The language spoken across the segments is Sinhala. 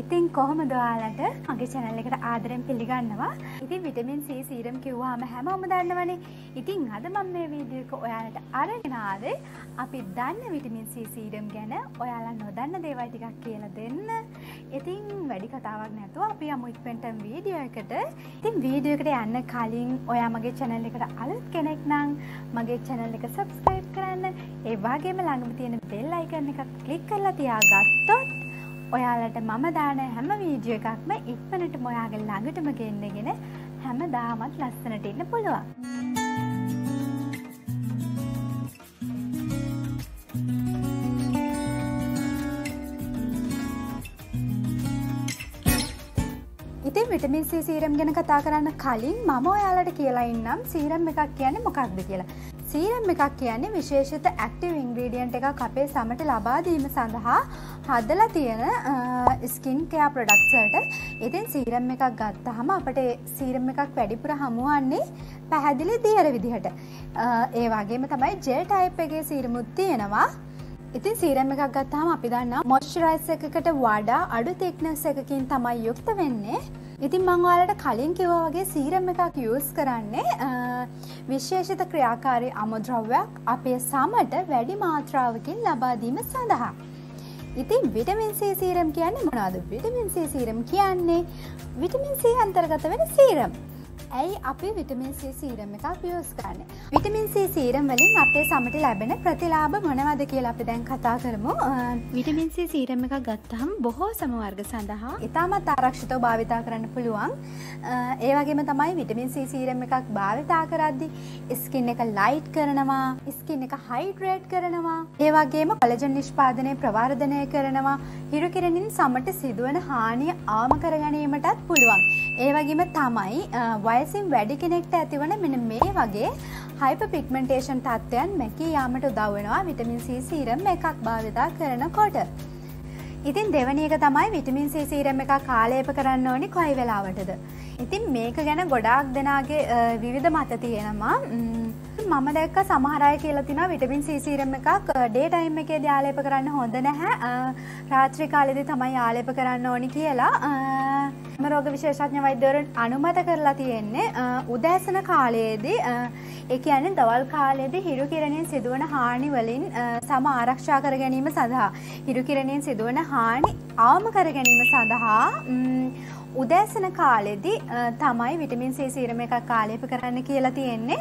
ඉතින් කොහොම දවාලට මගේ චැනල් එකට ආදරෙන් පිළිගන්නවා? ඉතින් විටමින් C සීරම් කිව්වාම හැමෝම දන්නවනේ. ඉතින් අද මම මේ වීඩියෝ එක ඔයාලට අරගෙන ආවේ. අපි දන්න විටමින් C සීරම් ගැන ඔයාලා නොදන්න දේවල් ටිකක් කියලා දෙන්න. ඉතින් වැඩි කතාවක් නැතුව අපි යමු ඉක්මනටම වීඩියෝ එකට. ඉතින් වීඩියෝ එකට යන්න කලින් ඔයා මගේ channel එකට අලුත් කෙනෙක් නම් මගේ channel එක subscribe කරන්න. ඒ වගේම ළඟම තියෙන bell icon එකක් click කරලා තියාගත්තොත් ඔයාලට මම දාන හැම වීඩියෝ එකක්ම ඉක්මනටම ඔයාගේ ළඟටම ගෙන්නගෙන හැම දාමත් ලස්සනට ඉන්න පුළුවන්. ඉතින් විටමින් C සීරම් ගැන කතා කරන්න කලින් මම ඔයාලට කියලා ඉන්නම් සීරම් එකක් කියන්නේ මොකක්ද කියලා. සීරම් එකක් කියන්නේ විශේෂිත ඇක්ටිව් ඉන්ග්‍රීඩියන්ට් එකක් අපේ සමට ලබා දීම සඳහා හදලා තියෙන ස්කින් කෑ ප්‍රොඩක්ට්ස්වලට ඉතින් සීරම් එකක් ගත්තහම අපට සීරම් එකක් වැඩිපුර හමුවන්නේ පැහැදිලි දියර විදිහට. ඒ වගේම තමයි ජෙල් ටයිප් එකේ සීරමුත් තියෙනවා. ඉතින් සීරම් එකක් ගත්තාම අපි දන්නා මොස්චරයිස් එකකට වඩා අඩු තෙක්නස් එකකින් තමයි යුක්ත වෙන්නේ. ඉතින් මං ඔයාලට කලින් කිව්වා වගේ සීරම් එකක් යූස් කරන්නේ විශේෂිත ක්‍රියාකාරී අමුද්‍රව්‍යයක් අපේ සමට වැඩි මාත්‍රාවකින් ලබා දීම සඳහා. ඉතින් විටමින් C සීරම් කියන්නේ මොනවද? විටමින් C සීරම් කියන්නේ විටමින් C අන්තර්ගත වෙන සීරම්. ඇයි අපි විටමින් C සීරම් එකක් යස් කරන්න. විටමින් C සීරම් වලින් අපේ සමට ලැබෙන ප්‍රතිලාභ මොනවද කියලා අපි දැන් කතා කරමු. විටමින් C සීරම් එකක් ගත්තහම බොහෝ සමවර්ග සඳහා ඉතාමත් ආරක්ෂිතව භාවිතා කරන්න පුළුවන්. ඒ වගේම තමයි විටමින් C සීරම් එකක් භාවිතා කරද්දි ස්කින් එක ලයිට් කරනවා, ස්කින් එක හයිඩ්‍රේට් කරනවා. ඒ වගේම කොලජන් නිෂ්පාදනය ප්‍රවර්ධනය කරනවා. හිරු කිරණින් සමට සිදුවන හානිය අවම කර ගැනීමටත් පුළුවන්. ඒ වගේම තමයි වයසින් වැඩි කෙනෙක්ට ඇතිවන මෙන මේ වගේ හයිප පික්මෙන්ටේෂන් තත්ත්වයන් මැකී යාමට උදව්වෙනවා විටමින් C සීරම් එකක් භාවිතා කරනකොට. ඉතින් දෙවනි එක තමයි විටමින් C සීරම් එකක් කාලේප කරන්න ඕනි කොයි වෙලාවටද. ඉතින් මේක ගැන ගොඩාක් දෙනාගේ විවිධ මත තියෙනවා. මම දැක්ක සමහරය කියලා තින විටමින් C සීරම් එකක් ඩේ ටයිම් එකේ යාලේප කරන්න හොඳ නැහැ රාත්‍රී කාලෙදි තමයි යාලේප කරන්න ඕනි කියලා රෝග විශේෂඥ වෛද්‍යවරුන් අනුමත කරලා තියෙන්නේ උදෑසන කාලයේදී ඒ කියන්නේ දවල් කාලයේදී හිරු කිරණයෙන් සිදුවන හානි වලින් සම ආරක්ෂා කර ගැනීම සඳහා හිරු කිරණයෙන් සිදුවන හානි අවම කර ගැනීම සඳහා උදෑසන කාලෙදි තමයි විටමින් C සීරම එකක් කාලේප කරන්න කියලා තියෙන්නේ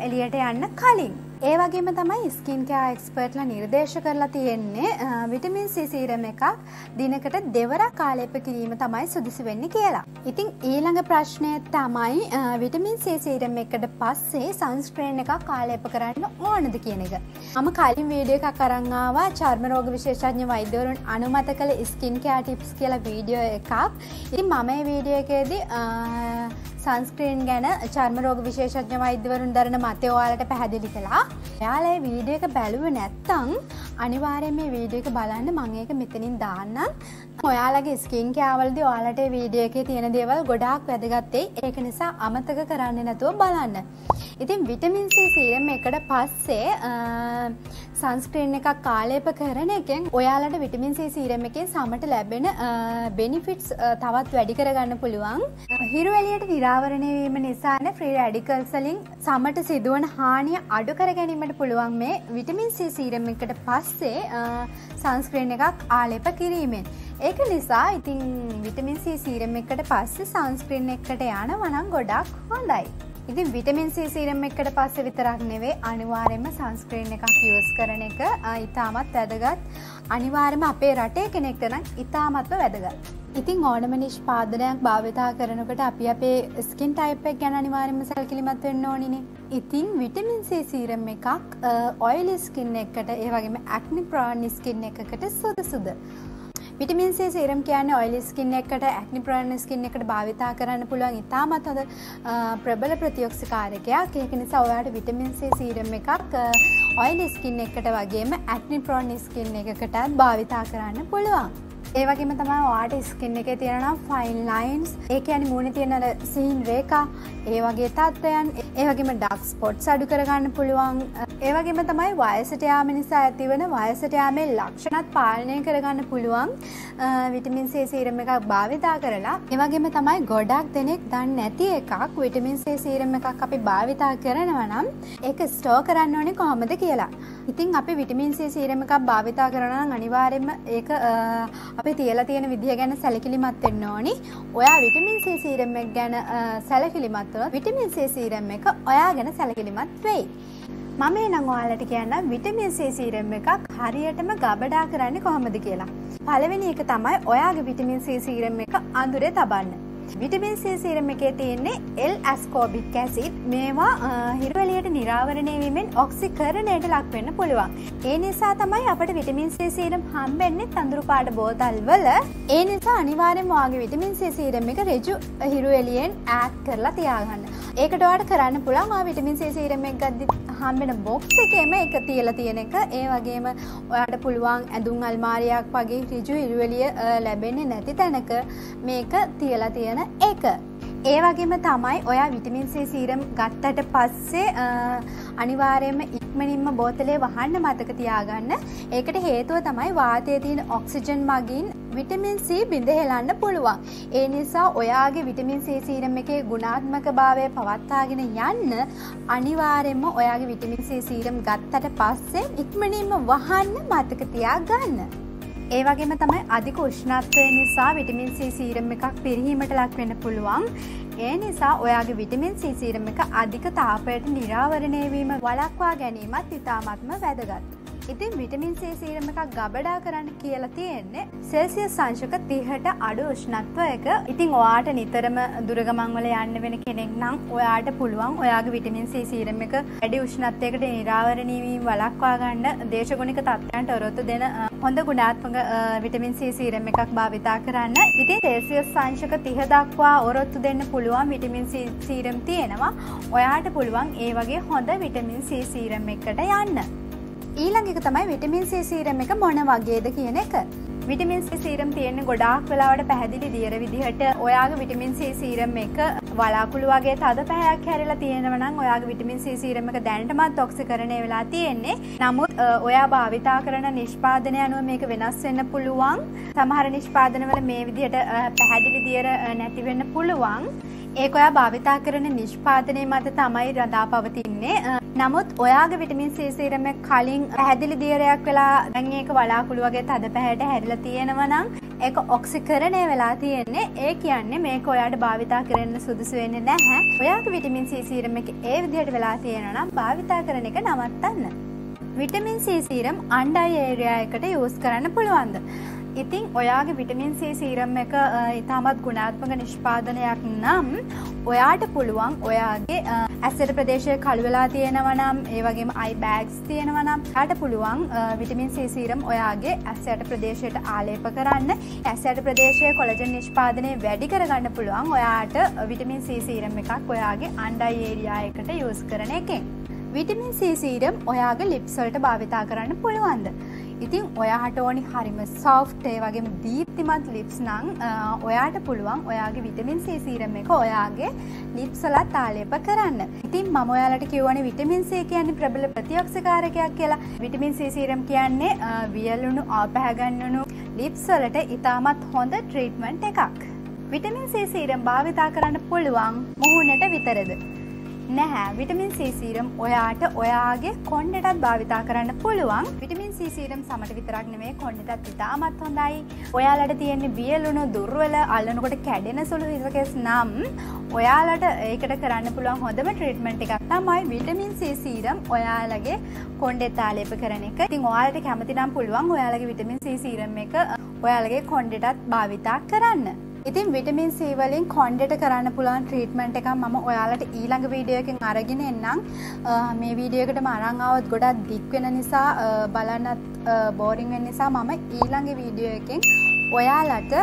එළියට යන්න කලින්. ඒ වගේම තමයි ස්කින් කෑ එක්ස්පර්ට්ලා නිර්දේශ කරලා තියෙන්නේ විටමින් C සීරම් එකක් දිනකට දෙවරක් කාලේප කිරීම තමයි සුදුසු වෙන්නේ කියලා. ඉතින් ඊළඟ ප්‍රශ්නය තමයි විටමින් C සීරම් එකට පස්සේ සන්ස්ක්‍රීන් එකක් කාලේප කරන්න ඕනද කියන එක. මම කලින් වීඩියෝ එකක් අරන් ආවා චර්ම රෝග විශේෂඥ වෛද්‍යවරුන් අනුමත කළ ස්කින් කෑ ටිප්ස් කියලා වීඩියෝ එකක්. ඉතින් මම මේ වීඩියෝ එකේදී සංස්ක්‍රීන් ගැන චර්ම රෝග විශේෂඥ වෛද්‍යවරුන් දරන මතය ඔයාලට පැහැදිලි කළා. එයාලා වීඩියෝ එක බැලුව නැත්තං අනිවාර්යෙන් මේ වීඩියෝ එක බලන්න මම ඒක මෙතනින් දාන්නම්. ඔයාලගේ ස්කින් කෑවලදී ඔයාලට වීඩියෝ එකේ තියෙන දේවල් ගොඩාක් වැදගත් වෙයි. ඒක නිසා අමතක කරන්නේ නැතුව බලන්න. ඉතින් විටමින් C සීරම් එකට පස්සේ සන්ස්ක්‍රීන් එකක් කාලේප කරන එකෙන් ඔයාලට විටමින් C සීරම් එකෙන් සමට ලැබෙන බෙනිෆිට්ස් තවත් වැඩි කරගන්න පුළුවන්. හිරු එළියට නිරාවරණය වීම නිසාන ෆ්‍රී රැඩිකල්ස් වලින් සමට සිදුවන හානිය අඩු කර ගැනීමට පුළුවන් මේ විටමින් C සීරම් එකට පස්සේ සන්ස්ක්‍රීන් එකක් ආලේප කිරීමෙන්. ඒක නිසා ඉතින් විටමින් C සීරම් එකට පස්සේ සන්ස්ක්‍රීන් එකට යනවා නම් ගොඩක් හොඳයි. ඉතින් විටමින් C සීරම් එකට පස්සේ විතරක් නෙවෙයි අනිවාර්යයෙන්ම සන්ස්ක්‍රීන් එකක් යූස් කරන එක ඉතාමත් වැදගත්. අනිවාර්යයෙන්ම අපේ රටේ කෙනෙක්ට නම් ඉතාමත්ම වැදගත්. ඉතින් ඕනම නිෂ්පාදනයක් භාවිතා කරනකොට අපි අපේ ස්කින් ටයිප් එක ගැන අනිවාර්යයෙන්ම සැලකිලිමත් වෙන්න ඕනිනේ. ඉතින් විටමින් C සීරම් එකක් ඔයිලි ස්කින් එකකට ඒ වගේම ඇක්නි ප්‍රෝන් ස්කින් එකකට සුදුසුද. විටමින් C සීරම් කියන්නේ ඔයිලි ස්කින් එකට ඇක්නි ප්‍රෝන් ස්කින් එකට භාවිතා කරන්න පුළුවන් ඉතාමත් හොඳ ප්‍රබල ප්‍රතියොක්ෂකාරකයක්. ඒක නිසා ඔයාලට විටමින් C සීරම් එකක් ඔයිලි ස්කින් එකට වගේම ඇක්නි ප්‍රෝන් ස්කින් එකකටත් භාවිතා කරන්න පුළුවන්. ඒවගේම තමයි වාට ස්කින්න එක තියෙනවා ෆයින් ලයින්ස් ඒක ඇනි මූුණ තියෙනල සීන් රේකා ඒවගේ තත්ත්වයන්. ඒවගේම ඩක් ස්පොට් අඩු කරගන්න පුළුවන්. ඒවගේම තමයි වයසට යාම නිසා ඇතිවන වයසට යාමේ ලක්ෂණත් පාලනය කරගන්න පුළුවන්. විටමින්සේ සීරම එකක් භාවිතා කරලා. ඒවගේම තමයි ගොඩක් දෙනෙක් දන්න නැති එකක් විටමින්සේ සීරම එකක් අපි භාවිතා කරනවනම් ඒක ස්ටෝ කරන්න ඕනේ කොහොමද කියලා. ඉතින් අපි විටමින්සේ සීරම එකක් භාවිතා කරන අනිවාරෙන්ම ඒක අපි තියලා තියෙන විදිහ ගැන සැලකිලිමත් වෙන්න ඕනි. ඔයා විටමින් C සීරම් එක ගැන සැලකිලිමත් වුණොත් විටමින් C සීරම් එක ඔයා ගැන සැලකිලිමත් වෙයි. මම එනම් ඔයාලට කියන්න විටමින් C සීරම් එකක් හරියටම ගබඩා කරන්නේ කොහොමද කියලා. පළවෙනි එක තමයි ඔයාගේ විටමින් C සීරම් එක අඳුරේ තබන්න. විටමින් C සීරම් එකේ තියෙන්නේ L ඇස්කෝබික් ඇසිඩ් මේවා හිරුවලියට නිරාවරණය වීමෙන් ඔක්සිකරණයට ලක් වෙන්න පුළුවන්. ඒ නිසා තමයි අපට විටමින් C සීරම් හම්බෙන්නේ තඳුරු පාට බෝතල් වල. ඒ නිසා අනිවාර්යෙන්ම ඔයාගේ විටමින් C සීරම් එක ඍජු හිරු එළියෙන් ඈඩ් කරලා තියාගන්න. ඒකට ඔයාලට කරන්න පුළුවන් ඔයා විටමින් C සීරම් එක ගද්දි හම්බෙන බොක්ස් එකේම එක තියලා තියෙන එක. ඒ වගේම ඔයාලට පුළුවන් ඇඳුම් අල්මාරියක් වගේ ඍජු හිරු එළිය ලැබෙන්නේ නැති තැනක මේක තියලා තියෙන එක. ඒ වගේම තමයි ඔයා විටමින්සේ සීරම් ගත්තට පස්සේ අනිවාරයම ඉක්මනින්ම බෝතලේ වහන්න මතක තියාගන්න ඒකට හේතුව තමයි වාතය තියෙන ඔක්සිජන් මගින් විටමින් C බිඳ හෙලන්න පුළුවන්. ඒ නිසා ඔයාගේ විටමින් C සීරම් එකේ ගුණාත්මක භාවය පවත්වාගෙන යන්න අනිවාර්යෙන්ම ඔයාගේ විටමින් C සීරම් ගත්තට පස්සේ ඉක්මනින්ම වහන්න මතක තියාගන්න. ඒ වගේම තමයි අධික උෂ්ණත්වය නිසා විටමින් C සීරම් එකක් පිරිහීමට ලක් වෙන්න පුළුවන්. ඒ නිසා ඔයාගේ විටමින් C සීරම් එක අධික තාපයට නිරාවරණය වීම වළක්වා ගැනීමත් ඉතාමත්ම වැදගත්. ඉතින් විටමින් C සීරම එකක් ගබඩා කරන්න කියලා තියෙන්නේ සෙල්සියස් සංශක 30ට අඩු උෂ්ණත්වයක. ඉතින් ඔයාට නිතරම දුරගමන් වල යන්න වෙන කෙනෙක් නම් ඔයාට පුළුවන් ඔයාගේ විටමින් C සීරම එක වැඩි උෂ්ණත්වයකට නිරාවරණය වීම වළක්වා ගන්න දේශගුණික තත්ත්වයන්ට ඔරොත්තු දෙන හොඳ ගුණාත්මක විටමින් C සීරම් එකක් භාවිතා කරන්න. ඉතින් සෙල්සියස් සංශක 30 දක්වා ඔරොත්තු දෙන්න පුළුවන් විටමින් C සීරම් තියෙනවා. ඔයාට පුළුවන් ඒ වගේ හොඳ විටමින් C සීරම් එකකට යන්න. ඊළඟ එක තමයි විටමින් C සීරම් එක මොන වගේද කියන එක. විටමින් C සීරම් තියෙන ගොඩාක් වෙලාවට පැහැදිලි දියර විදිහට ඔයාගේ විටමින් C සීරම් එක වලාකුළු වගේ තද පැහැයක් හැරිලා තියෙනවා නම් ඔයාගේ විටමින් C සීරම් එක දැනටමත් ඔක්සිකරණය වෙලා තියෙන්නේ. නමුත් ඔයා භාවිතා කරන නිෂ්පාදනය අනුව මේක වෙනස් වෙන්න පුළුවන්. සමහර නිෂ්පාදනවල මේ විදිහට පැහැදිලි දියර නැති වෙන්න පුළුවන්. ඒක ඔයා භාවිතා කරන නිෂ්පාදනය මත තමයි රඳා පවතින්නේ. නමුත් ඔයාගේ විටමින් C සීරම කලින් පැහැදිලි දියරයක් වෙලා දැන් ඒක වලාකුළු වගේ තද පැහැයට හැරිලා තියෙනවා නම් ඒක ඔක්සිකරණය වෙලා තියෙන්නේ. ඒ කියන්නේ මේක ඔයාට භාවිතා කරන්න සුදුසු වෙන්නේ නැහැ. ඔයාගේ විටමින් C සීරම එක ඒ විදිහට වෙලා තියෙනවා නම් භාවිතා කරන එක නවත්තන්න. විටමින් C සීරම් අණ්ඩයි ඒරියා එකට යූස් කරන්න පුළුවන්ද? ඉතින් ඔයාගේ විටමින් C සීරම් එක ඉතාමත් ගුණාත්මක නිෂ්පාදනයක් නම් ඔයාට පුළුවන් ඔයාගේ ඇස්සට ප්‍රදේශය කළුවෙලා තියෙනවා නම් ඒ වගේම අයිබෑග්ස් තියෙනවා නම් යාට පුළුවන් විටමින් C සීරම් ඔයාගේ ඇස්සට ප්‍රදේශයට ආලේප කරන්න ඇස්සට ප්‍රදේශය කොලජන් නිෂ්පාදනය වැඩි කරගන්න පුළුවන් ඔයාට විටමින් C සීරම් එකක් ඔයාගේ අන්ඩයි ඒරියා එකට යස් කරන එකෙන්. විටමින් C සීරම් ඔයාගේ ලිප්සල්ට භාවිතා කරන්න පුළුවන්ද. ඉතින් ඔයාට ඕනි හරිම සෝෆ්ටේ වගේ දීප්තිමත් ලිප්ස් නං ඔයාට පුළුවන් ඔයාගේ විටමින් C සීරම එක ඔයාගේ ලිප්සලත් තාලේප කරන්න. ඉතින් මම ඔයාලට කිව්වන විටමින් C කියන්නේ ප්‍රබල ප්‍රතියක්ෂකාරකයක් කියලා. විටමින් C සීරම් කියන්නේ වියලුණු ආපැහැගන්නනු ලිප්සලට ඉතාමත් හොඳ ට්‍රීට්මන්ට් එකක්. විටමින් C සීරම් භාවිතා කරන්න පුළුවන් මුහුණට විතරද? නැහැ. විටමින් C සීරම් ඔයාට ඔයාගේ කොන්්ඩටත් භාවිතා කරන්න පුළුවන්. විටමින් C සීරම් සමට විතරක් නෙමේ කොන්්ඩටත් ඉතාමත් හොඳයි. ඔයාලට තියෙන්නේ වියලුණු දුර්වල අල්ලනකොට කැඩෙන සුළු හිසකෙස් නම් ඔයාලට ඒකට කරන්න පුළුවන් හොඳම ට්‍රීට්මන්ට් එකක් තමයි විටමින් C සීරම් ඔයාලගේ කොන්්ඩෙත් තාලේප කරන එක. ඉතින් ඔයාලට කැමතිනම් පුළුවන් ඔයාලගේ විටමින් C සීරම් එක ඔයාලගේ කොන්්ඩටත් භාවිතා කරන්න. ඉතින් විටමින් සීවලින් කොන්්ඩට කරන්න පුළන් ට්‍රීටමෙන්ට් එක ම ඔයාලට ඊළඟ වීඩියෝකින් අරගෙන එන්නම් මේ වීඩියෝකට මරංාවත් ගොඩක් දික්වෙන නිසා බලන්නත් බෝරිංවෙන් නිසා මම ඊළඟ වීඩියෝ එකින් ඔයාලට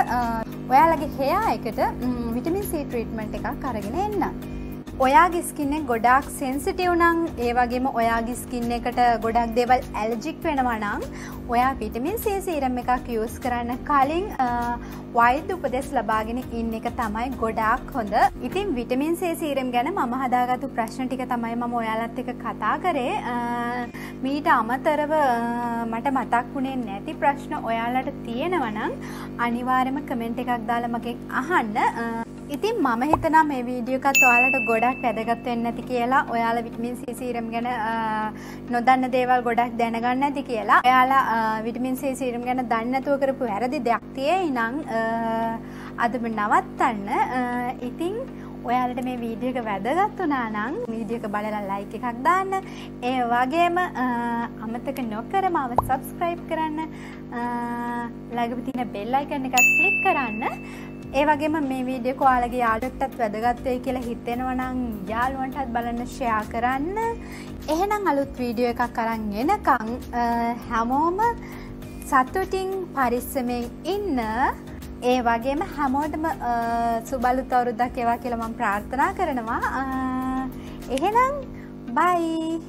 ඔයාලගේ හයා එකට විටමින් සී ට්‍රීටමෙන්ට් එකක් කරගෙන එන්න. ඔයාගේ ස්කින්න ගොඩක් සෙන්සිටිව් නං ඒවගේම ඔයාගේ ස්කින්න එකට ගොඩක් දෙවල් ඇල්ජික් වෙනවනං ඔයා පිටමින් සේ සීරම් එකක් යස් කරන්න කලින් වෛද්‍ය උපදෙස් ලබාගෙන ඉන්න එක තමයි ගොඩක් හොඳ. ඉතින් විටමින් සේ සීරම් ගැන මම හදාගතු ප්‍රශ්න ටික තමයි මම ඔයාලත් එක කතා කරේ. මීට අමතරව මට මතක් වුණේ නැති ප්‍රශ්න ඔයාලට තියෙනවනං අනිවාරම කමෙන්ට් එකක් දාලා මගෙන් අහන්න. ඉතින් මම හිතනම් මේ වීඩියෝකත් ඔයාලට ගොඩක් වැදගත් වෙන්න ඇති කියලා. ඔයාලා විටමින් C සීරම් ගැන නොදන්න දේවල් ගොඩක් දැනගන්න ඇති කියලා. ඔයාලා විටමින් C සීරම් ගැන දන්නේ නැතුව කරපු වැරදි දෙයක් තියෙයි නම් අදම නවත්තන්න. ඉතින් ඔයාලට මේ වීඩියක වැදගත් වනා නං වීඩියක බලලා ලයික එකක් දාන්න. ඒ වගේම අමතක නොකර මාව සබස්ක්‍රයිබ් කරන්න. ලගපතින බෙල්ලයිකන්න එකත් කලික් කරන්න. ඒ වගේම මේ වීඩිය කොයාලගේ යාලටත් වැදගත්වය කියලා හිතෙනවනං යාළුවන්ටත් බලන්න ෂයා කරන්න. එහෙනම් අලුත් වීඩියෝ එකක් කරන්න එනකං හැමෝම සත්තුටින් පරිස්සමෙන් ඉන්න. ඒ වගේම හැමෝටම සුබලු තවරුද්දක් ඒවා කියලමම් ප්‍රාර්ථනා කරනවා. එහෙනම් බයි